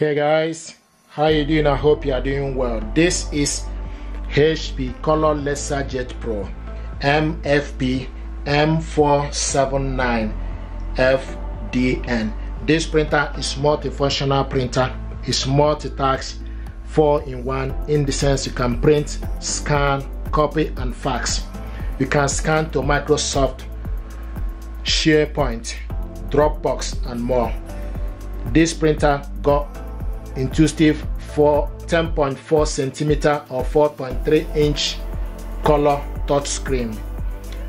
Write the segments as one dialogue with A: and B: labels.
A: hey guys. How you doing? I hope you are doing well. This is hp color laserjet pro mfp m479 fdn this printer is multifunctional printer. It's multitask four in one in the sense you can print scan copy and fax. You can scan to microsoft sharepoint dropbox and more. This printer got intuitive for 10.4 centimeter or 4.3 inch color touchscreen.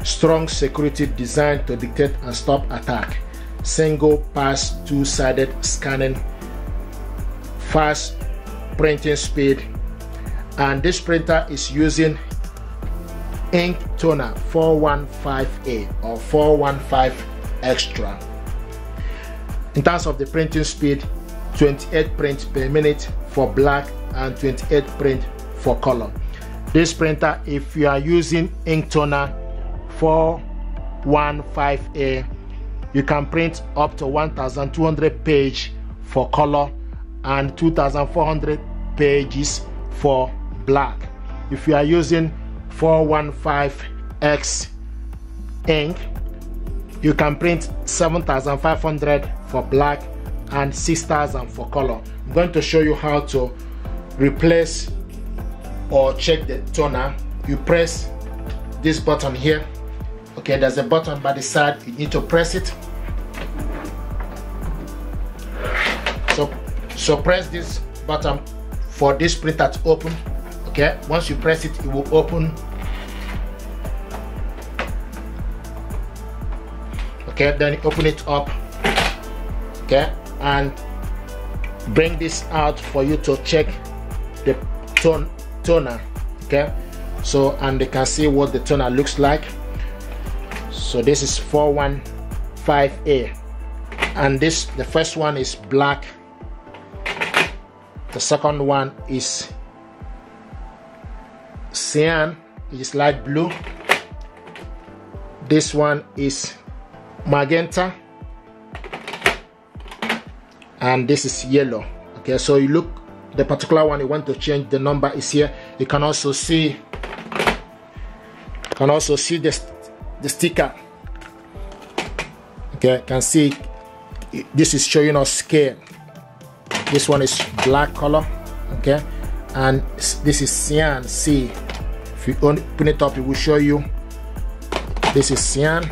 A: Strong security design to detect and stop attack. Single pass two-sided scanning. Fast printing speed. And this printer is using ink toner 415a or 415 extra. In terms of the printing speed 28 prints per minute for black and 28 print for color. This printer if you are using ink toner 415a you can print up to 1200 page for color and 2400 pages for black. If you are using 415x ink you can print 7500 for black and 6000 for color. I'm going to show you how to replace or check the toner. You press this button here. Okay there's a button by the side. You need to press it. So so press this button for this printer to open. Okay once you press it it will open. Okay then open it up. Okay and bring this out for you to check the tone toner okay? So and they can see what the toner looks like. So this is 415a and this the first one is black. The second one is cyan. Is light blue. This one is magenta and this is yellow okay? So you look the particular one you want to change the number is here. You can also see can also see the, the sticker okay? You can see this is showing us scale. This one is black color okay? And this is cyan c if you open it up it will show you. This is cyan.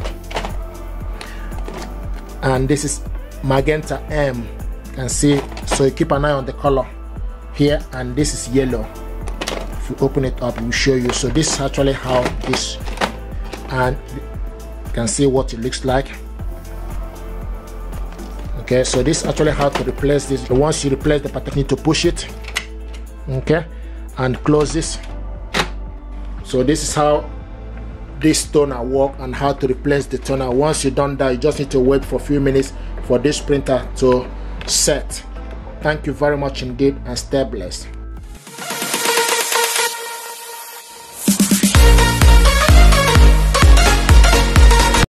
A: And this is magenta m you can see so you keep an eye on the color here and this is yellow. If you open it up it will show you. So this is actually how this and you can see what it looks like. Okay so this is actually how to replace this. Once you replace the part you need to push it. Okay and close this. So this is how this toner work and how to replace the toner. Once you're done that you just need to wait for a few minutes for this printer to set. Thank you very much indeed and stay blessed